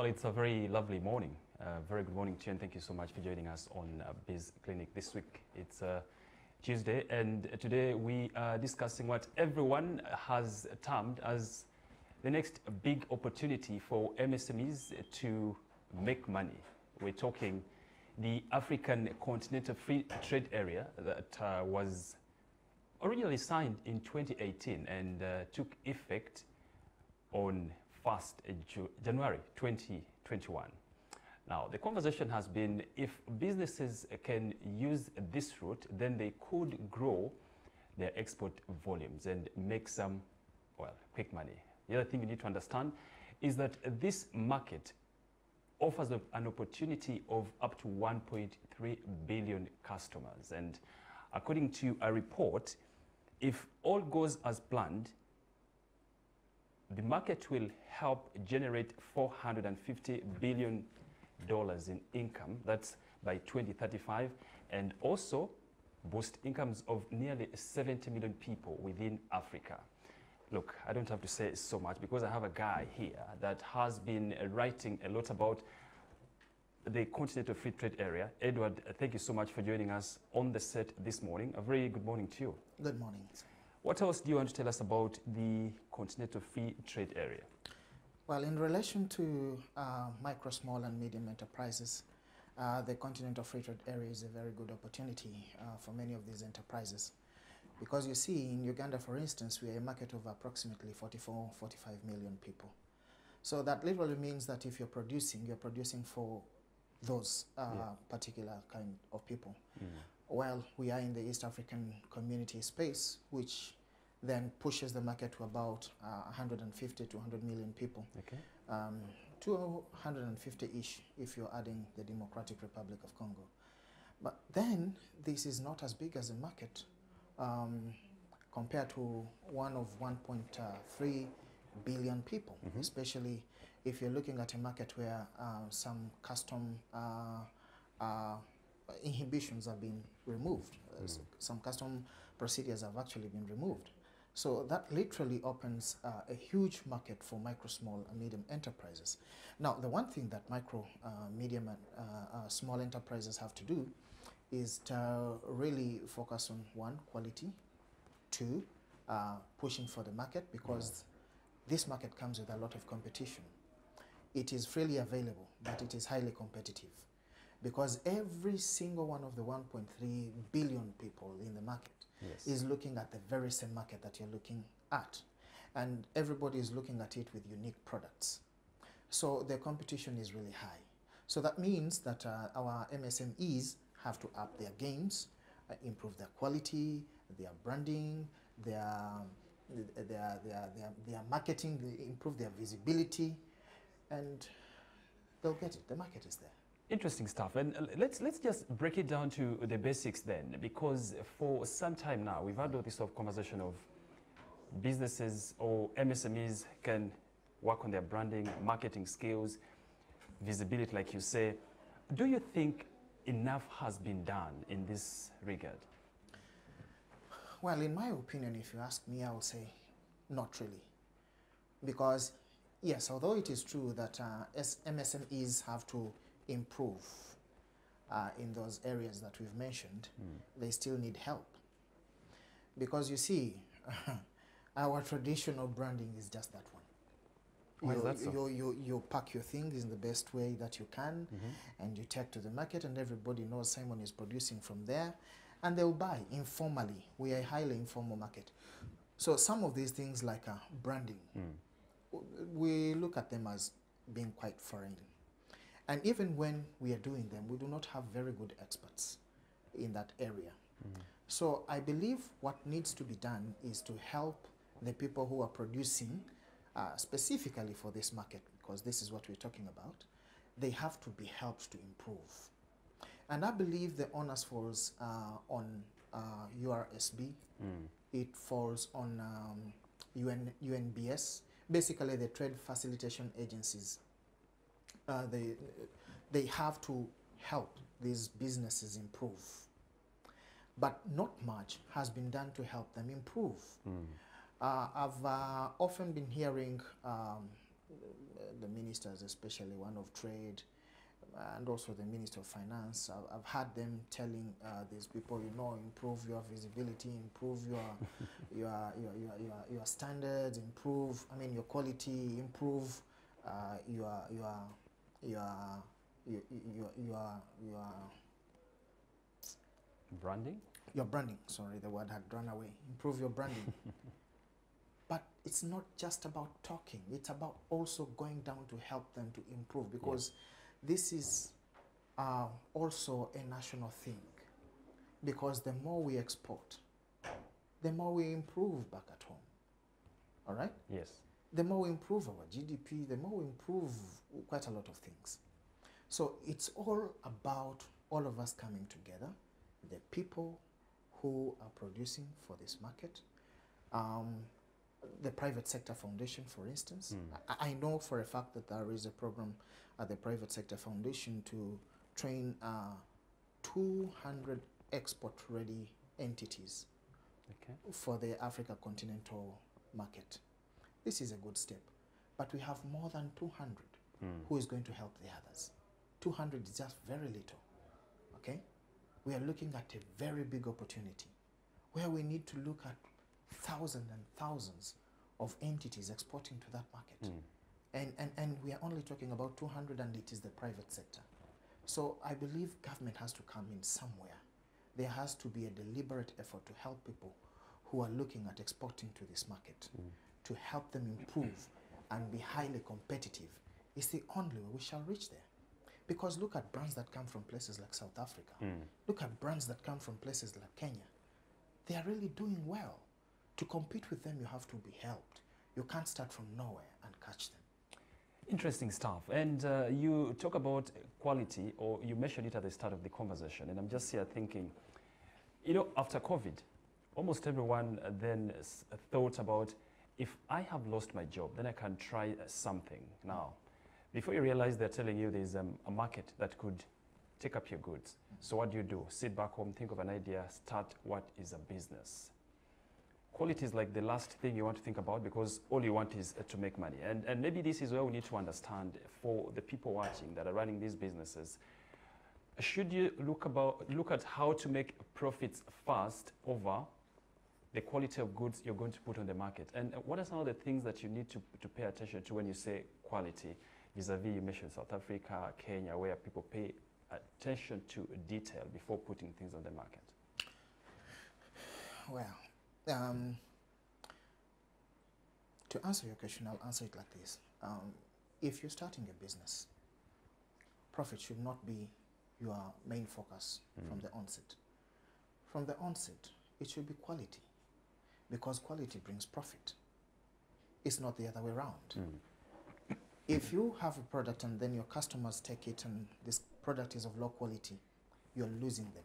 Well, it's a very lovely morning. Uh, very good morning to you, and thank you so much for joining us on uh, Biz Clinic this week. It's uh, Tuesday, and today we are discussing what everyone has termed as the next big opportunity for MSMEs to make money. We're talking the African Continental Free Trade Area that uh, was originally signed in 2018 and uh, took effect on 1st January 2021. Now, the conversation has been if businesses can use this route, then they could grow their export volumes and make some, well, quick money. The other thing you need to understand is that this market offers an opportunity of up to 1.3 billion customers. And according to a report, if all goes as planned, the market will help generate 450 billion dollars in income. That's by 2035, and also boost incomes of nearly 70 million people within Africa. Look, I don't have to say so much because I have a guy here that has been writing a lot about the Continental Free Trade Area. Edward, thank you so much for joining us on the set this morning. A very good morning to you. Good morning. What else do you want to tell us about the Continental Free Trade Area? Well, in relation to uh, micro, small, and medium enterprises, uh, the Continental Free Trade Area is a very good opportunity uh, for many of these enterprises. Because you see, in Uganda, for instance, we are a market of approximately 44, 45 million people. So that literally means that if you're producing, you're producing for those uh, yeah. particular kind of people. Mm. While we are in the East African community space, which then pushes the market to about uh, 150 to 100 million people. Okay. Um, 250-ish if you're adding the Democratic Republic of Congo. But then this is not as big as a market um, compared to one of 1.3 billion people, mm -hmm. especially if you're looking at a market where uh, some custom uh, uh, inhibitions have been removed. Mm -hmm. Some custom procedures have actually been removed. So that literally opens uh, a huge market for micro, small, and medium enterprises. Now, the one thing that micro, uh, medium, and uh, uh small enterprises have to do is to really focus on one, quality, two, uh, pushing for the market because this market comes with a lot of competition. It is freely available, but it is highly competitive because every single one of the 1.3 billion people in the market yes. is looking at the very same market that you're looking at. And everybody is looking at it with unique products. So the competition is really high. So that means that uh, our MSMEs have to up their games, uh, improve their quality, their branding, their, their, their, their, their marketing, improve their visibility, and they'll get it. The market is there. Interesting stuff. And uh, let's, let's just break it down to the basics then, because for some time now, we've had all this sort of conversation of businesses or MSMEs can work on their branding, marketing skills, visibility, like you say. Do you think enough has been done in this regard? Well, in my opinion, if you ask me, I will say not really. Because, yes, although it is true that uh, MSMEs have to improve uh, in those areas that we've mentioned, mm. they still need help. Because you see, our traditional branding is just that one. Why you, that so? you, you, you pack your things in the best way that you can mm -hmm. and you take to the market and everybody knows Simon is producing from there and they'll buy informally. We are a highly informal market. So some of these things like uh, branding, mm. we look at them as being quite foreign. And even when we are doing them, we do not have very good experts in that area. Mm. So I believe what needs to be done is to help the people who are producing uh, specifically for this market, because this is what we're talking about, they have to be helped to improve. And I believe the onus falls uh, on uh, URSB, mm. it falls on um, UN, UNBS, basically the trade facilitation agencies uh, they, they have to help these businesses improve. But not much has been done to help them improve. Mm. Uh, I've uh, often been hearing um, the ministers, especially one of trade, and also the Minister of Finance. I've, I've had them telling uh, these people, you know, improve your visibility, improve your, your, your, your, your, your standards, improve, I mean, your quality, improve uh, your, your, your, your, your, your, your, Branding? your branding. Sorry, the word had run away. Improve your branding. but it's not just about talking, it's about also going down to help them to improve because this is uh, also a national thing. Because the more we export, the more we improve back at home. All right? Yes. The more we improve our GDP, the more we improve quite a lot of things. So it's all about all of us coming together, the people who are producing for this market, um, the private sector foundation, for instance. I, I know for a fact that there is a program at the private sector foundation to train uh, 200 export-ready entities Okay. for the Africa continental market. This is a good step. But we have more than 200 Mm. who is going to help the others. 200 is just very little. Okay? We are looking at a very big opportunity where we need to look at thousands and thousands of entities exporting to that market. Mm. And, and, and we are only talking about 200 and it is the private sector. So I believe government has to come in somewhere. There has to be a deliberate effort to help people who are looking at exporting to this market, to help them improve and be highly competitive. It's the only way we shall reach there. Because look at brands that come from places like South Africa. Mm. Look at brands that come from places like Kenya. They are really doing well. To compete with them, you have to be helped. You can't start from nowhere and catch them. Interesting stuff. And uh, you talk about quality, or you mentioned it at the start of the conversation, and I'm just here thinking, you know, after COVID, almost everyone then thought about if I have lost my job, then I can try uh, something now. Before you realize they're telling you there's um, a market that could take up your goods. So what do you do? Sit back home, think of an idea, start what is a business. Quality is like the last thing you want to think about because all you want is uh, to make money. And, and maybe this is where we need to understand for the people watching that are running these businesses. Should you look, about, look at how to make profits fast over the quality of goods you're going to put on the market? And uh, what are some of the things that you need to, to pay attention to when you say quality? Vis-a-vis, you mentioned South Africa, Kenya, where people pay attention to detail before putting things on the market. Well, um, to answer your question, I'll answer it like this. Um, if you're starting a business, profit should not be your main focus from the onset. From the onset, it should be quality because quality brings profit. It's not the other way around. Mm. If you have a product and then your customers take it and this product is of low quality, you're losing them.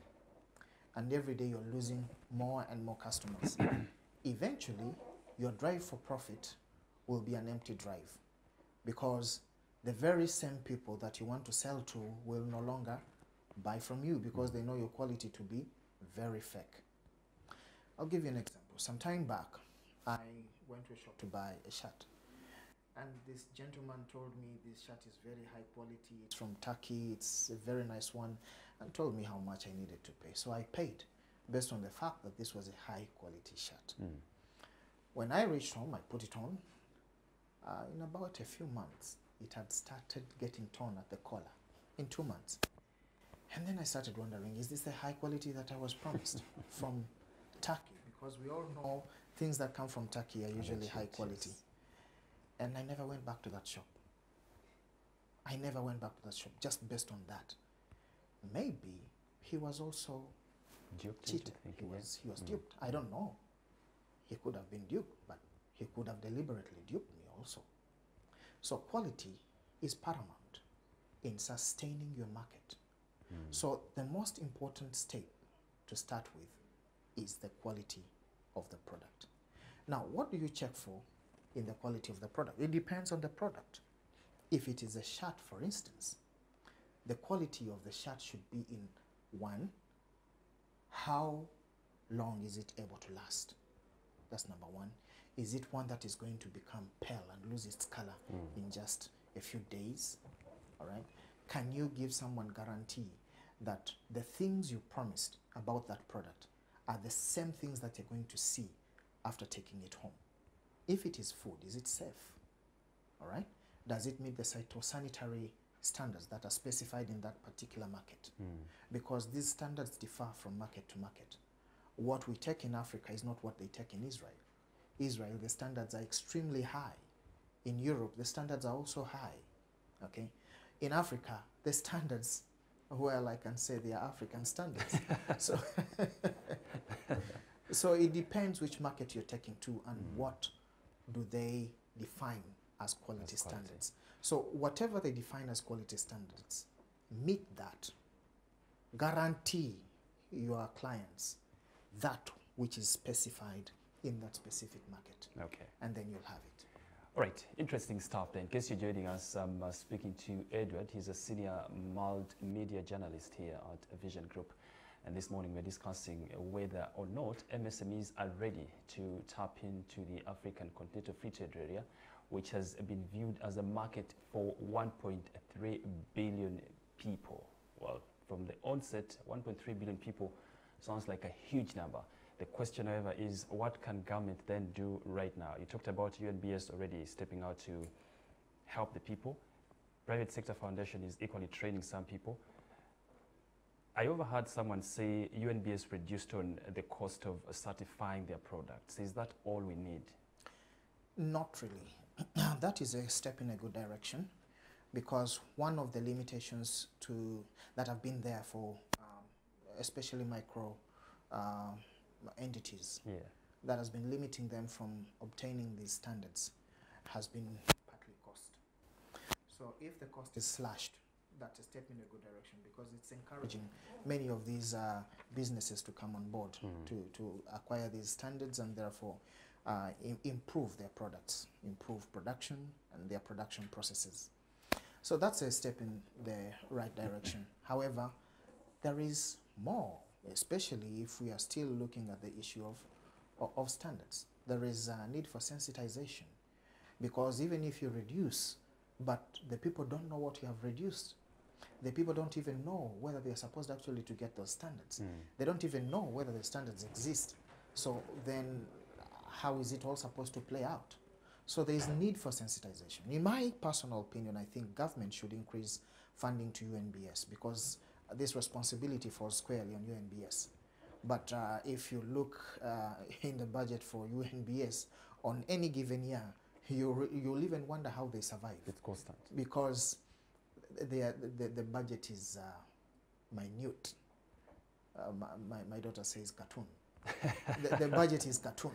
And every day you're losing more and more customers. Eventually, your drive for profit will be an empty drive because the very same people that you want to sell to will no longer buy from you because they know your quality to be very fake. I'll give you an example. Some time back, I went to a shop to buy a shirt. And this gentleman told me this shirt is very high quality. It's from Turkey. It's a very nice one, and told me how much I needed to pay. So I paid, based on the fact that this was a high quality shirt. Mm. When I reached home, I put it on. Uh, in about a few months, it had started getting torn at the collar. In two months, and then I started wondering: Is this the high quality that I was promised from Turkey? Because we all know things that come from Turkey are usually high quality and I never went back to that shop. I never went back to that shop just based on that. Maybe he was also Duped cheated. He was, he was Mm. duped. I don't know. He could have been duped, but he could have deliberately duped me also. So quality is paramount in sustaining your market. Mm. So the most important step to start with is the quality of the product. Now, what do you check for in the quality of the product? It depends on the product. If it is a shirt, for instance, the quality of the shirt should be in one, how long is it able to last? That's number one. is it one that is going to become pale and lose its color Mm. in just a few days? All right. Can you give someone guarantee that the things you promised about that product are the same things that you're going to see after taking it home? If it is food, is it safe? All right. Does it meet the phytosanitary standards that are specified in that particular market? Mm. Because these standards differ from market to market. What we take in Africa is not what they take in Israel. Israel, the standards are extremely high. In Europe, the standards are also high. Okay? In Africa, the standards, well, I can say they are African standards. so, so it depends which market you're taking to and Mm. what do they define as quality As quality. standards. So whatever they define as quality standards, meet that. Guarantee your clients that which is specified in that specific market, Okay. and then you'll have it. All right, interesting stuff then. In case you're joining us, I'm uh, speaking to Edward. He's a senior multimedia journalist here at Vision Group. And this morning we're discussing whether or not MSMEs are ready to tap into the African Continental Free Trade Area, which has been viewed as a market for 1.3 billion people. Well, from the onset, 1.3 billion people sounds like a huge number. The question, however, is what can government then do right now? You talked about UNBS already stepping out to help the people. Private sector foundation is equally training some people. I overheard someone say UNBS reduced on the cost of certifying their products. Is that all we need? Not really. that is a step in a good direction because one of the limitations to that have been there for um, especially micro um entities Yeah. that has been limiting them from obtaining these standards has been partly cost. So if the cost is slashed, that's a step in a good direction because it's encouraging many of these uh, businesses to come on board Mm. to, to acquire these standards and therefore uh, im- improve their products, improve production and their production processes. So that's a step in the right direction. However, there is more, especially if we are still looking at the issue of, of, standards. There is a need for sensitization because even if you reduce, but the people don't know what you have reduced, the people don't even know whether they are supposed actually to get those standards. Mm. They don't even know whether the standards exist. So then, how is it all supposed to play out? So there is a need for sensitization. In my personal opinion, I think government should increase funding to UNBS because this responsibility falls squarely on UNBS. But uh, if you look uh, in the budget for UNBS on any given year, you re- you'll even wonder how they survive It's constant. because the, the, the budget is uh, minute. Uh, my, my, my daughter says cartoon. the, the budget is cartoon.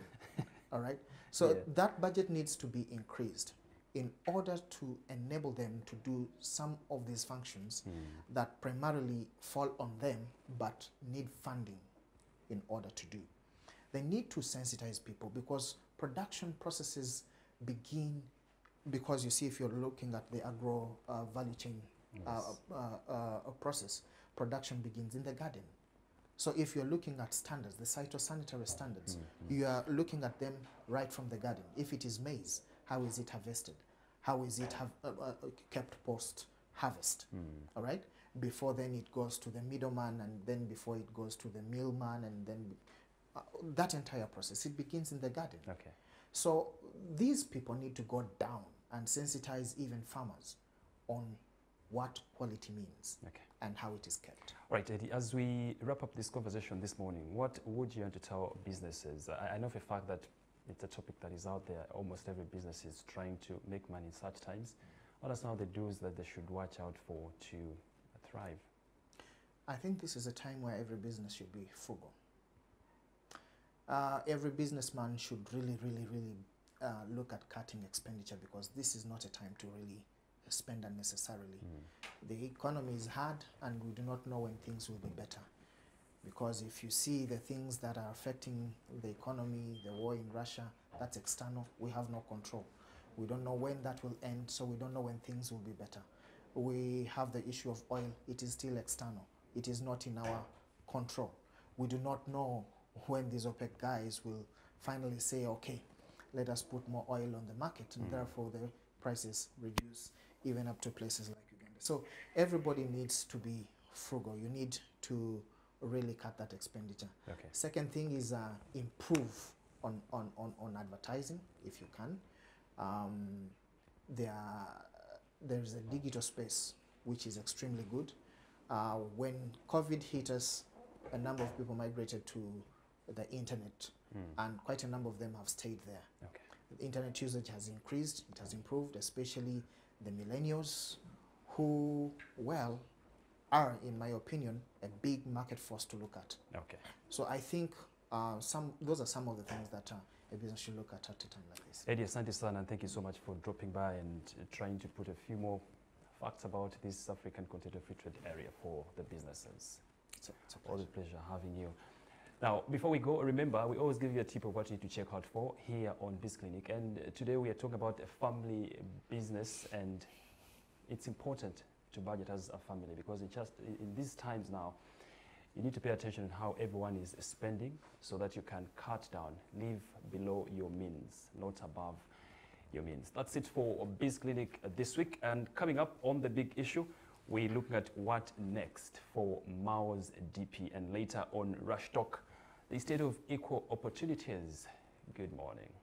All right. So Yeah. that budget needs to be increased in order to enable them to do some of these functions Mm. that primarily fall on them but need funding in order to do. They need to sensitize people because production processes begin because you see if you're looking at the agro uh, value chain uh, Yes. uh, uh, process, production begins in the garden. So if you're looking at standards, the phytosanitary standards, Mm, mm. you are looking at them right from the garden. If it is maize, how is it harvested? How is it have, uh, uh, kept post harvest? Mm. All right. Before then it goes to the middleman, and then before it goes to the millman, and then uh, that entire process it begins in the garden. Okay. So these people need to go down and sensitize even farmers on what quality means Okay. and how it is kept. All right, Eddie, as we wrap up this conversation this morning, what would you want to tell businesses? I, I know for a fact that it's a topic that is out there. Almost every business is trying to make money in such times. What are some of the do's that they should watch out for to thrive? I think this is a time where every business should be frugal. Uh, every businessman should really, really, really uh, look at cutting expenditure because this is not a time to really spend unnecessarily. Mm. The economy is hard and we do not know when things will be better. Because if you see the things that are affecting the economy, the war in Russia, that's external, we have no control. We don't know when that will end, so we don't know when things will be better. We have the issue of oil, it is still external, it is not in our control. We do not know when these OPEC guys will finally say, okay, let us put more oil on the market, and Mm. therefore the prices reduce even up to places like Uganda. So everybody needs to be frugal. You need to really cut that expenditure. Okay. Second thing is uh, improve on, on, on, on advertising if you can. Um, there, are- there is a digital space which is extremely good. Uh, when COVID hit us, a number of people migrated to the internet, Mm. and quite a number of them have stayed there. Okay. The internet usage has increased, it has improved, especially the millennials, who, well, are, in my opinion, a big market force to look at. Okay. So I think uh, some those are some of the things that uh, a business should look at at a time like this. Eddie Asante San, and thank you so much for dropping by and uh, trying to put a few more facts about this African Continental Free Trade Area for the businesses. It's a, it's a Always pleasure. a pleasure having you. Now, before we go, remember, we always give you a tip of what you need to check out for here on Biz Clinic. And uh, today we are talking about a family business, and it's important to budget as a family because it just in these times now, you need to pay attention to how everyone is spending so that you can cut down, live below your means, not above your means. That's it for Biz Clinic this week. And coming up on the big issue, we're looking at what next for Mao's DP and later on Rush Talk, the state of equal opportunities. Good morning.